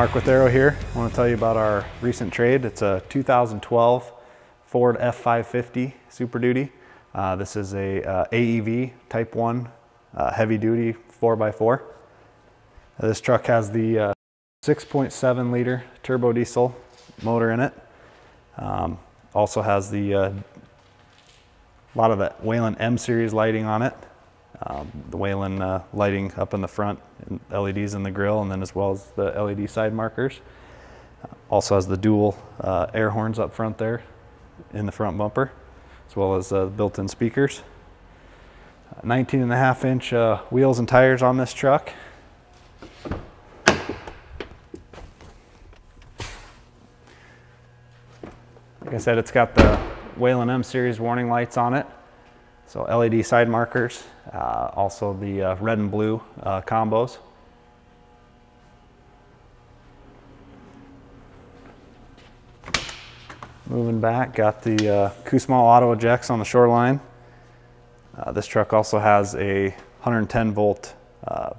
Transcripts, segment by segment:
Mark with Arrow here. I want to tell you about our recent trade. It's a 2012 Ford F550 Super Duty. Uh, this is a uh, AEV Type 1 uh, heavy duty 4x4. This truck has the uh, 6.7 liter turbo diesel motor in it. Um, also has the uh, a lot of the Whelen M series lighting on it. Um, the Whelen uh, lighting up in the front, LEDs in the grill, and then as well as the LED side markers. Uh, also has the dual uh, air horns up front there in the front bumper, as well as uh, built-in speakers. 19 and a half inch uh, wheels and tires on this truck. Like I said, it's got the Whelen M series warning lights on it. So LED side markers, uh, also the uh, red and blue uh, combos. Moving back, got the uh, Kussmaul auto ejects on the shoreline. Uh, this truck also has a 110 volt uh,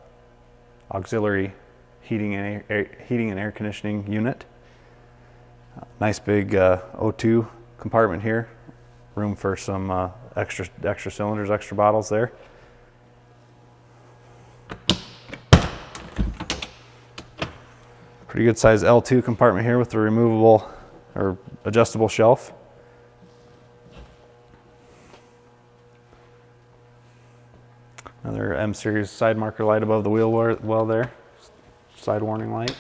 auxiliary heating and air, heating and air conditioning unit. Uh, nice big uh, O2 compartment here. Room for some uh, extra extra cylinders, extra bottles there. Pretty good size L2 compartment here with the removable or adjustable shelf. Another M series side marker light above the wheel well there. Side warning light.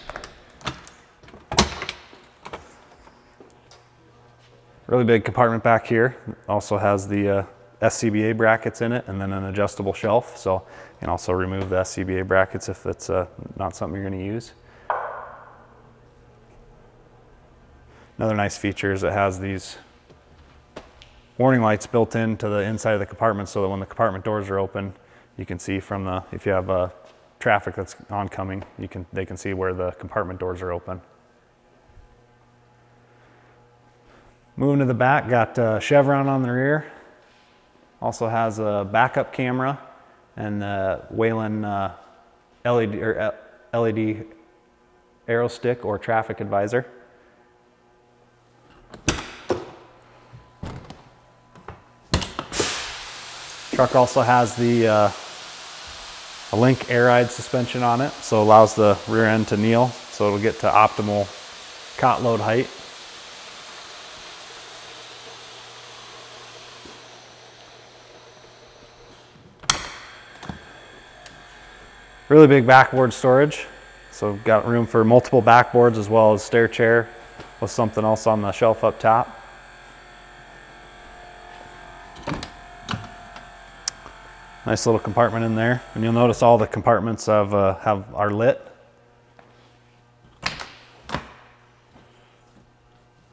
Really big compartment back here. Also has the uh, SCBA brackets in it and then an adjustable shelf. So you can also remove the SCBA brackets if it's uh, not something you're going to use. Another nice feature is it has these warning lights built into the inside of the compartment so that when the compartment doors are open, you can see from the, if you have uh, traffic that's oncoming, you can, they can see where the compartment doors are open. Moving to the back, got uh, Chevron on the rear. Also has a backup camera and the Whelen uh, LED, or LED arrow stick or traffic advisor. Truck also has the uh, a link air ride suspension on it, so allows the rear end to kneel, so it'll get to optimal cot load height. Really big backboard storage. So got room for multiple backboards as well as stair chair with something else on the shelf up top. Nice little compartment in there. And you'll notice all the compartments have, uh, have are lit.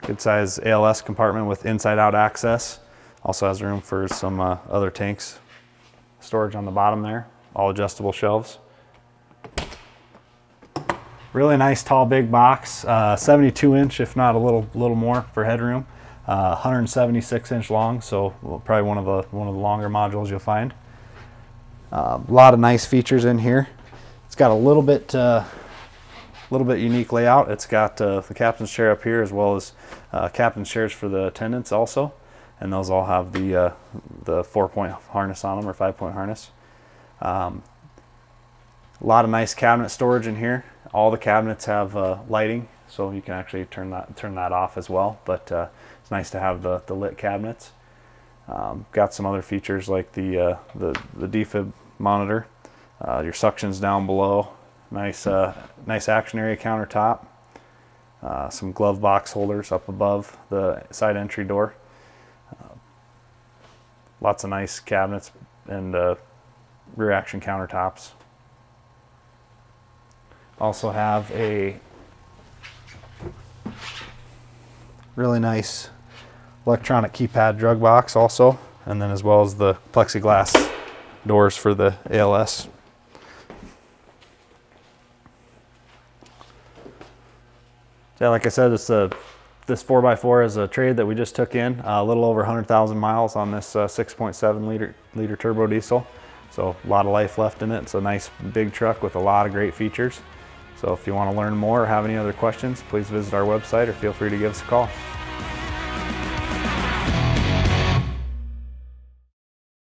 Good size ALS compartment with inside out access. Also has room for some uh, other tanks. Storage on the bottom there. All adjustable shelves. Really nice tall big box, uh, 72 inch if not a little little more for headroom. Uh, 176 inch long, so probably one of the one of the longer modules you'll find. Uh, a lot of nice features in here. It's got a little bit a uh, little bit unique layout. It's got uh, the captain's chair up here as well as uh, captain's chairs for the attendants also, and those all have the the four point harness on them or five point harness. Um, a lot of nice cabinet storage in here. All the cabinets have uh, lighting, so you can actually turn that turn that off as well. But uh, it's nice to have the, the lit cabinets. Um, got some other features like the uh, the, the defib monitor, uh, your suctions down below, nice uh, nice action area countertop, uh, some glove box holders up above the side entry door. lots of nice cabinets and rear action countertops also have a really nice electronic keypad drug box also, and then as well as the plexiglass doors for the ALS. Yeah, like I said, it's a this 4x4 is a trade that we just took in, uh, a little over 100,000 miles on this uh, 6.7 liter, liter turbo diesel. So a lot of life left in it. It's a nice big truck with a lot of great features. So if you want to learn more or have any other questions, please visit our website or feel free to give us a call.